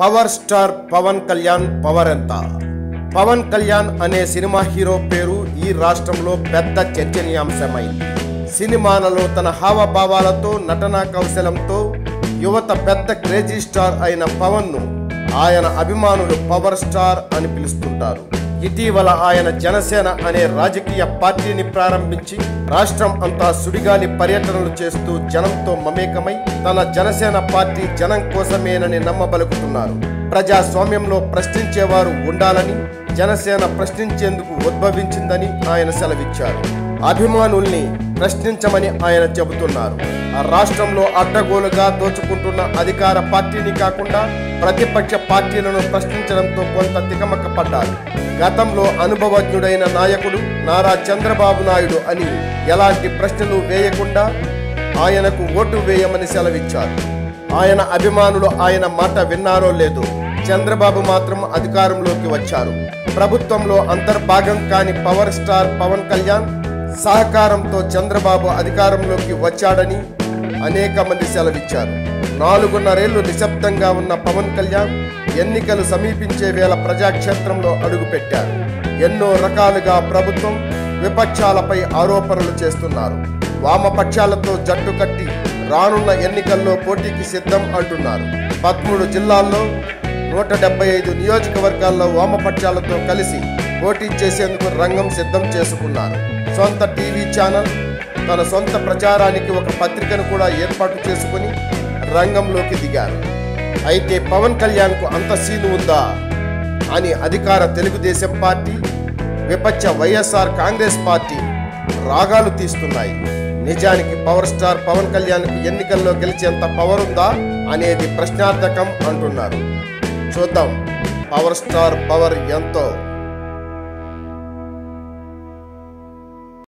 Power star Pawan Kalyan power ఎంత? పవన్ కళ్యాణ్ అనే cinema hero పేరు ఈ రాష్ట్రంలో పెద్ద చర్చనీయాంశమైంది. సినిమాలలో తన హావభావాలతో నటనా కౌశలంతో యువత పెద్ద క్రేజీ స్టార్ అయిన పవన్ను ఆయన అభిమానులు పవర్ స్టార్ అని పిలుస్తుంటారు. ఇటీవల ఆయన జనసేన అనే రాజకీయ పార్టీని ప్రారంభించి రాష్ట్రం అంతా సుడిగాలి పర్యటనలు చేస్తూ జనంతో మమేకమై తన జనసేన పార్టీ జనం కోసమేనని నమ్మబలుకుతున్నారు. ప్రజాస్వామ్యంలో ప్రశ్నించేవారు ఉండాలని జనసేన ప్రశ్నించేందుకు ఉద్భవించిందని ఆయన సెలవిచ్చారు. అభిమానుల్ని ప్రశ్నించమని ఆయన చెబుతున్నారు. ఆ రాష్ట్రంలో అడ్డగోలుగా దోచుకుంటున్న అధికార పార్టీని కాకుండా ప్రతిపక్ష పార్టీలను ప్రశ్నించడంతో కొంత తికమక పడ్డారు గతంలో అనుభవజ్ఞుడైన నాయకుడు నారా చంద్రబాబు నాయుడు అని ఎలాంటి ప్రశ్నలు వేయకుండా ఆయనకు ఓటు వేయమని సెలవిచ్చారు. ఆయన అభిమానులు ఆయన మాట విన్నారో లేదో చంద్రబాబు మాత్రం అధికారంలోకి వచ్చారు. ప్రభుత్వంలో అంతర్భాగం కాని పవర్ స్టార్ పవన్ కళ్యాణ్ సహకారంతో చంద్రబాబు అధికారంలోకి వచ్చాడని అనేక మంది సెలవిచ్చారు. నాలుగున్నరేళ్ళు నిశ్శబ్దంగా ఉన్న పవన్ కళ్యాణ్ ఎన్నికలు సమీపించే వేళ ప్రజాక్షేత్రంలో అడుగుపెట్టారు. ఎన్నో రకాలుగా ప్రభుత్వం విపక్షాలపై ఆరోపణలు చేస్తున్నారు. వామపక్షాలతో జట్టు కట్టి రానున్న ఎన్నికల్లో పోటీకి సిద్ధం అంటున్నారు. పదమూడు జిల్లాల్లో నూట డెబ్బై ఐదు నియోజకవర్గాల్లో వామపక్షాలతో కలిసి పోటీ చేసేందుకు రంగం సిద్ధం చేసుకున్నారు. సొంత టీవీ ఛానల్ తన సొంత ప్రచారానికి ఒక పత్రికను కూడా ఏర్పాటు చేసుకుని రంగంలోకి దిగారు. అయితే పవన్ కళ్యాణ్కు అంత సీను ఉందా అని అధికార తెలుగుదేశం పార్టీ విపక్ష వైఎస్ఆర్ కాంగ్రెస్ పార్టీ రాగాలు తీస్తున్నాయి. నిజానికి పవర్ స్టార్ పవన్ కళ్యాణ్కు ఎన్నికల్లో గెలిచేంత పవర్ ఉందా అనేది ప్రశ్నార్థకం అంటున్నారు. చూద్దాం పవర్ స్టార్ పవర్ ఎంతో